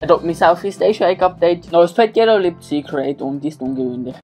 Er hat mich auf East Asia Egg Update, neues Pad Yellow Lip Secret und ist ungewöhnlich.